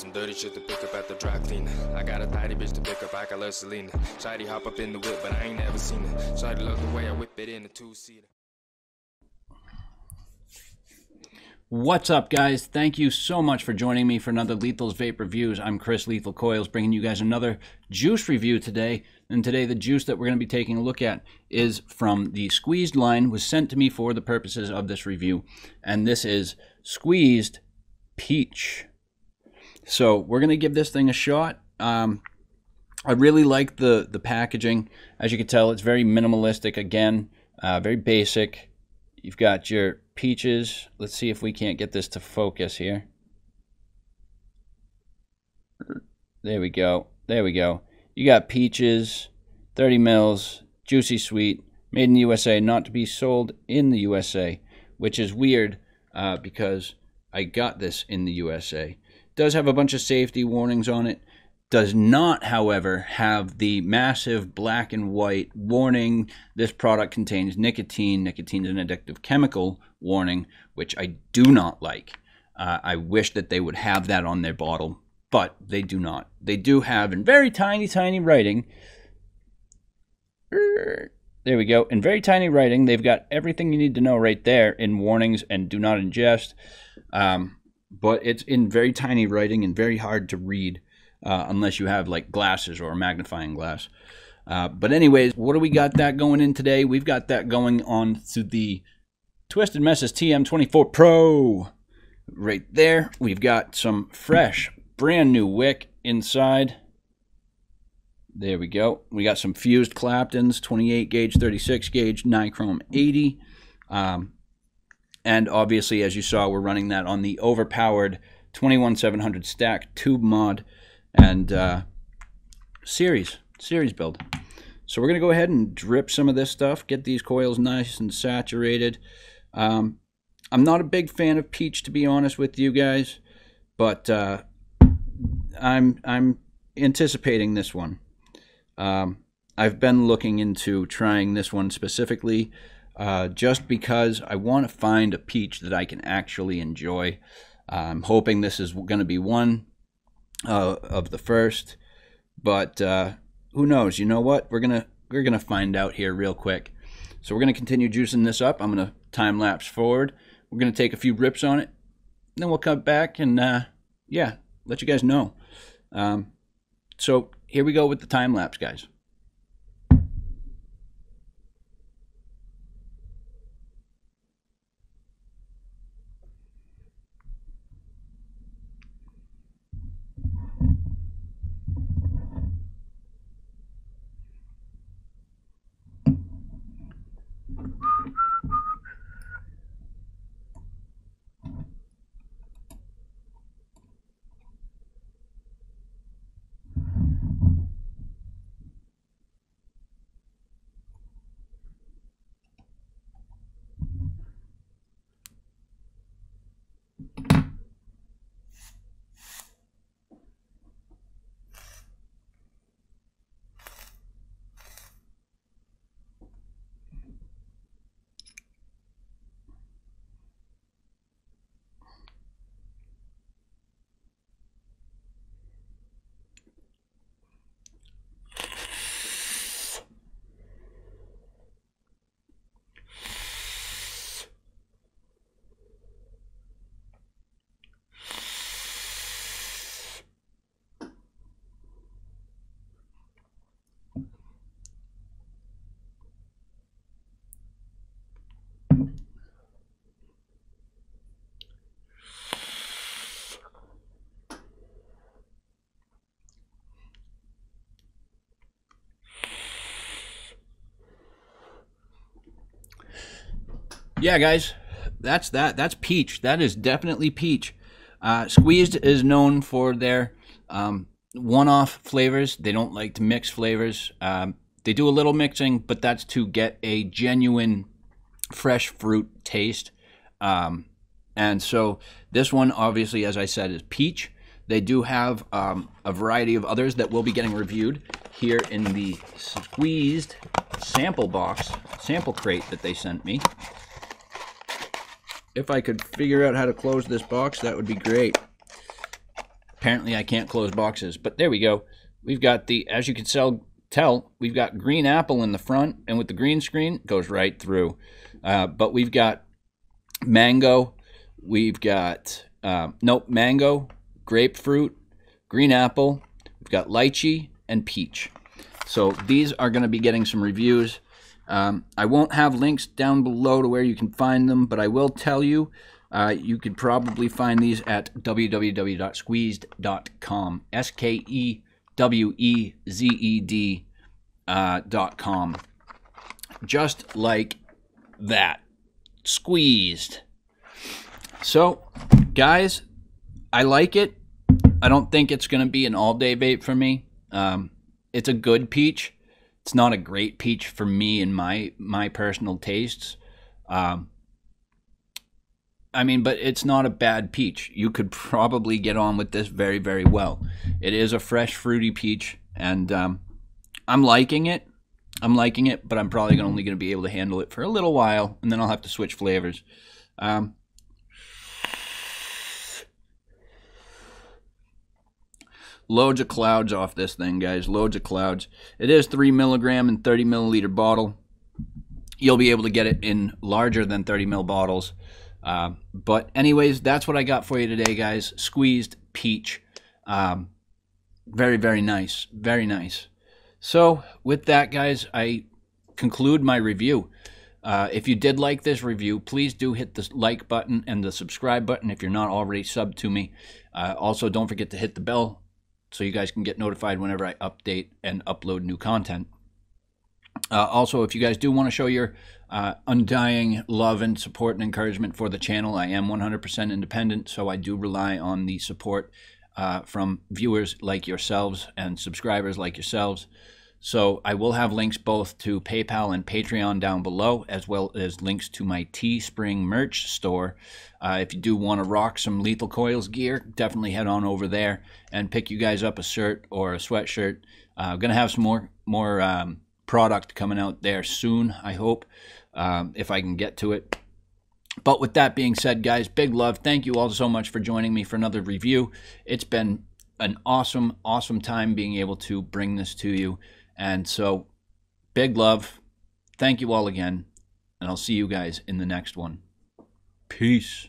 some dirty shit to pick up at the dry clean. I got a tidy bitch to pick up, I got love Selena. Shady hop up in the whip, but I ain't never seen her. Shady love the way I whip it in a two seater. What's up, guys? Thank you so much for joining me for another Lethal's Vape Reviews. I'm Chris Lethal Coilz, bringing you guys another juice review today. And today, the juice that we're going to be taking a look at is from the Skwezed line, was sent to me for the purposes of this review. And this is Skwezed Peach. So we're going to give this thing a shot. Um, I really like the, the packaging. As you can tell, it's very minimalistic again, uh, very basic. You've got your peaches. Let's see if we can't get this to focus here. There we go. There we go. You got peaches, 30 mils, juicy sweet, made in the USA, not to be sold in the USA, which is weird uh, because I got this in the USA. Does have a bunch of safety warnings on it. Does not, however, have the massive black and white warning. This product contains nicotine. Nicotine is an addictive chemical warning, which I do not like. Uh, I wish that they would have that on their bottle, but they do not. They do have in very tiny, tiny writing. There we go. In very tiny writing, they've got everything you need to know right there in warnings and do not ingest. Um, but it's in very tiny writing and very hard to read uh, unless you have like glasses or a magnifying glass. Uh, but anyways, what do we got that going in today? We've got that going on to the Twisted Messes TM24 Pro. Right there, we've got some fresh, brand new wick inside. There we go. We got some fused Claptons, 28 gauge, 36 gauge, Nichrome 80. Um, and obviously, as you saw, we're running that on the overpowered 21700 stack tube mod and uh, series series build. So we're going to go ahead and drip some of this stuff, get these coils nice and saturated. Um, I'm not a big fan of peach, to be honest with you guys, but uh, I'm I'm anticipating this one. Um, I've been looking into trying this one specifically uh, just because I want to find a peach that I can actually enjoy. I'm hoping this is going to be one uh, of the first, but uh, who knows? You know what? We're gonna we're gonna find out here real quick. So we're gonna continue juicing this up. I'm gonna time lapse forward. We're gonna take a few rips on it, then we'll come back and uh, yeah, let you guys know. Um, so here we go with the time lapse, guys. Yeah, guys, that's that. That's peach. That is definitely peach. Uh, Skwezed is known for their um, one-off flavors. They don't like to mix flavors. Um, they do a little mixing, but that's to get a genuine fresh fruit taste. Um, and so this one, obviously, as I said, is peach. They do have um, a variety of others that will be getting reviewed here in the Skwezed sample box, sample crate that they sent me if I could figure out how to close this box, that would be great. apparently I can't close boxes. But there we go. We've got the, as you can sell, tell, we've got green apple in the front, and with the green screen, goes right through. Uh, but we've got mango, we've got, uh, nope, mango, grapefruit, green apple, we've got lychee, and peach. So these are going to be getting some reviews. Um, I won't have links down below to where you can find them, but I will tell you uh, you could probably find these at www.skwezed.com. S K E W E Z E D uh, dot com. Just like that. Skwezed. So, guys, I like it. I don't think it's going to be an all day vape for me. Um, it's a good peach. It's not a great peach for me and my my personal tastes. Um, I mean, but it's not a bad peach. You could probably get on with this very, very well. It is a fresh, fruity peach, and um, I'm liking it. I'm liking it, but I'm probably only going to be able to handle it for a little while, and then I'll have to switch flavors. Um, loads of clouds off this thing, guys. Loads of clouds. It is 3 milligram and 30 milliliter bottle. You'll be able to get it in larger than 30 mil bottles. Uh, but anyways, that's what I got for you today, guys. Skwezed peach. Um, very, very nice. Very nice. So with that, guys, I conclude my review. Uh, if you did like this review, please do hit the like button and the subscribe button if you're not already subbed to me. Uh, also, don't forget to hit the bell so you guys can get notified whenever I update and upload new content. Uh, also, if you guys do want to show your uh, undying love and support and encouragement for the channel, I am 100% independent, so I do rely on the support uh, from viewers like yourselves and subscribers like yourselves. So I will have links both to PayPal and Patreon down below, as well as links to my Teespring merch store. Uh, if you do want to rock some Lethal Coilz gear, definitely head on over there and pick you guys up a shirt or a sweatshirt. I'm uh, gonna have some more more um, product coming out there soon. I hope um, if I can get to it. But with that being said, guys, big love. Thank you all so much for joining me for another review. It's been an awesome, awesome time being able to bring this to you. And so, big love. Thank you all again. And I'll see you guys in the next one. Peace.